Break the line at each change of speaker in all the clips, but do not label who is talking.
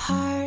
heart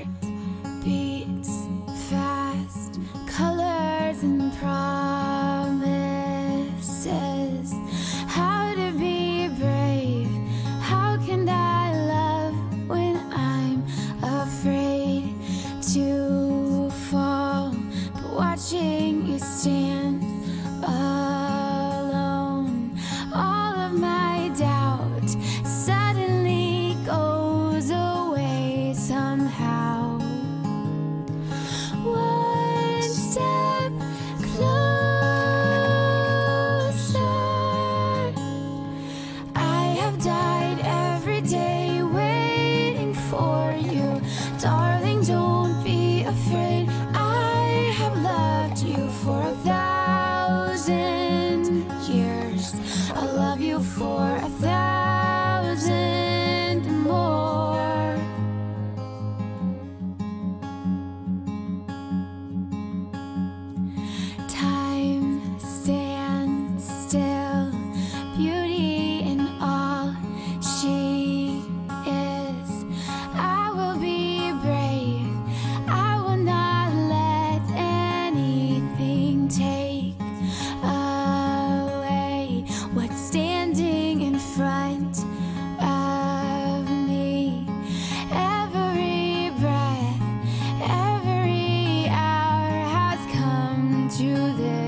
for a thousand come to